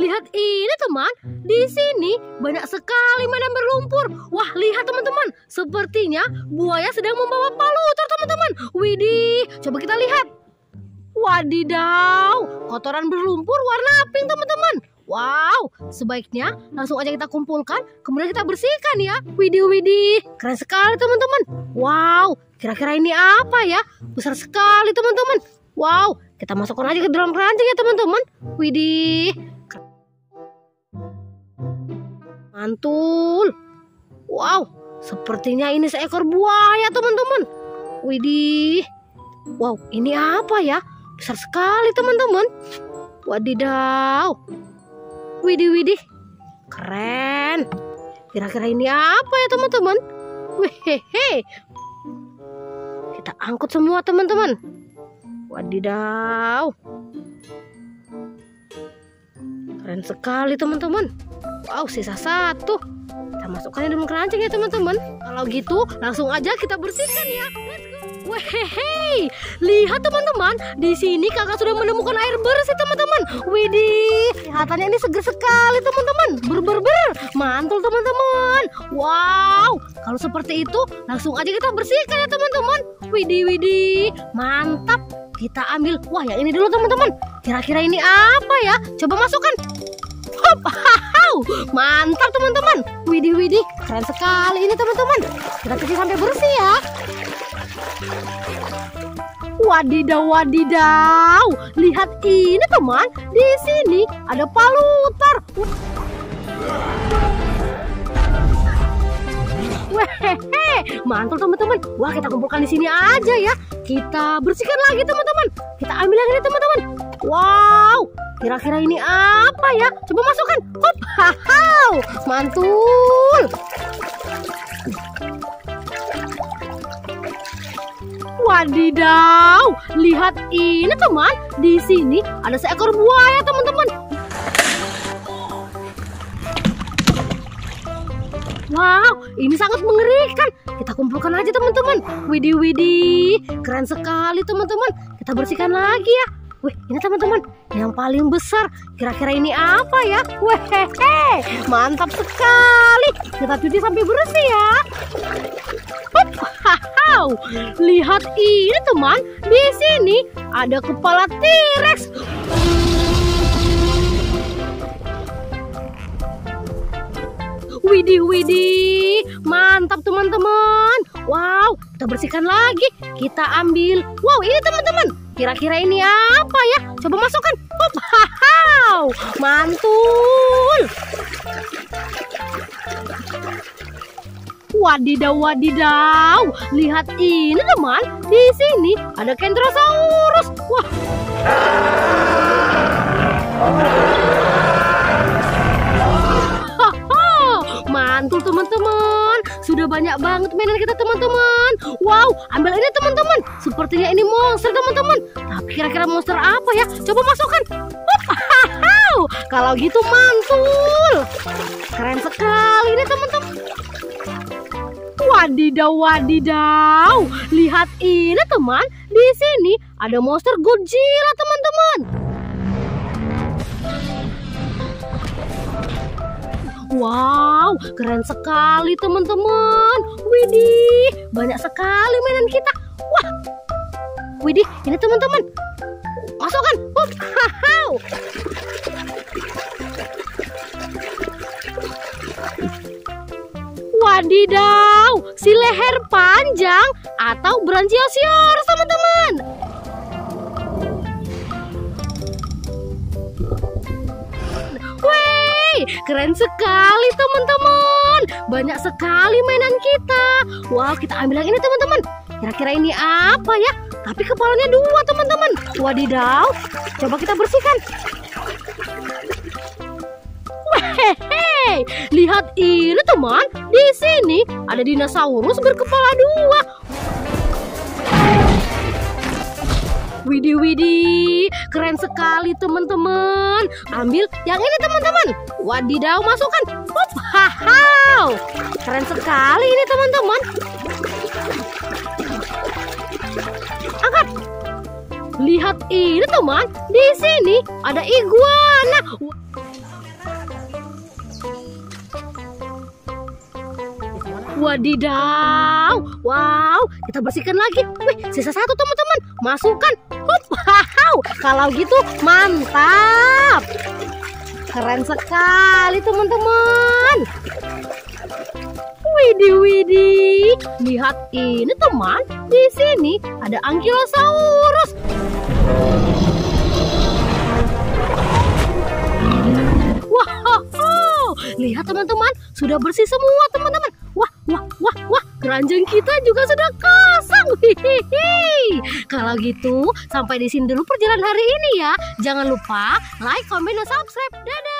lihat ini teman. Di sini banyak sekali mainan berlumpur. Wah, lihat teman-teman. Sepertinya buaya sedang membawa palutor teman-teman. Widih, coba kita lihat. Wadidaw, kotoran berlumpur warna pink teman-teman. Wow, sebaiknya langsung aja kita kumpulkan, kemudian kita bersihkan ya. Widih, widih, keren sekali teman-teman. Wow, kira-kira ini apa ya? Besar sekali teman-teman. Wow, kita masukkan aja ke dalam keranjang ya teman-teman. Widih, mantul. Wow, sepertinya ini seekor buaya teman-teman. Widih, wow, ini apa ya? Besar sekali teman-teman. Wadidaw. Widih, widih. Keren. Kira-kira ini apa ya teman-teman? Wehehe. Kita angkut semua teman-teman. Wadidaw. Keren sekali teman-teman. Wow, sisa satu. Kita masukkan dalam keranjang ya teman-teman. Kalau gitu, langsung aja kita bersihkan ya. Let's. Wehehe, lihat teman-teman, di sini kakak sudah menemukan air bersih teman-teman. Widih, kelihatannya ini seger sekali teman-teman. Ber ber ber, mantul teman-teman. Wow, kalau seperti itu langsung aja kita bersihkan ya teman-teman. Widih widih, mantap. Kita ambil, wah yang ini dulu teman-teman. Kira-kira ini apa ya? Coba masukkan. Hop, mantap teman-teman. Widih widih, keren sekali ini teman-teman. Kita cuci sampai bersih ya. Wadidaw, wadidaw. Lihat ini teman. Di sini ada palutar. Wehehe, mantul teman-teman. Wah, kita kumpulkan di sini aja ya. Kita bersihkan lagi teman-teman. Kita ambil lagi nih teman-teman. Wow, kira-kira ini apa ya? Coba masukkan. Hop, mantul. Wadidaw, lihat ini teman. Di sini ada seekor buaya teman-teman. Wow, ini sangat mengerikan. Kita kumpulkan aja teman-teman. Widih widih, keren sekali teman-teman. Kita bersihkan lagi ya. Wih, ini teman-teman, yang paling besar. Kira-kira ini apa ya? Wehehe, mantap sekali. Kita cuci sampai bersih ya. Hahau. Lihat ini teman, di sini ada kepala T-Rex. Widih, widih, mantap teman-teman. Wow, kita bersihkan lagi. Kita ambil. Wow, ini teman-teman. Kira-kira ini apa ya? Coba masukkan. Hahau, mantul. Wadidaw, wadidaw. Lihat ini teman. Di sini ada Kentrosaurus. Wah. Haha, mantul teman-teman. Sudah banyak banget mainan kita teman-teman. Wow, ambil ini teman-teman. Sepertinya ini monster teman-teman. Tapi kira-kira monster apa ya? Coba masukkan. Hahau. Kalau gitu mantul. Keren sekali ini teman-teman. Wadidaw, wadidaw. Lihat ini teman. Di sini ada monster Godzilla teman-teman. Wow, keren sekali teman-teman. Widih, banyak sekali mainan kita. Wah, widih, ini teman-teman. Masukkan. Hahau. Wadidaw, si leher panjang atau Brachiosaurus teman-teman. Keren sekali teman-teman. Banyak sekali mainan kita. Wow, kita ambil yang ini teman-teman. Kira-kira ini apa ya? Tapi kepalanya dua teman-teman. Wadidaw, coba kita bersihkan. Hehehe, lihat ini teman. Di sini ada dinosaurus berkepala dua. Widi Widi, keren sekali teman-teman. Ambil yang ini teman-teman. Wadidaw masukkan. Wow, keren sekali ini teman-teman. Angkat. Lihat ini teman, di sini ada iguana. Wadidaw, wow, kita bersihkan lagi. Wih, sisa satu teman-teman, masukkan kalau gitu mantap. Keren sekali teman-teman. Widih, widih. Lihat ini teman. Di sini ada Ankylosaurus. Wow, lihat teman-teman, sudah bersih semua teman-teman. Wah, wah, wah, wah, keranjang kita juga sudah kosong. Hihihi. Kalau gitu, sampai di sini dulu perjalanan hari ini ya. Jangan lupa like, comment, dan subscribe. Dadah.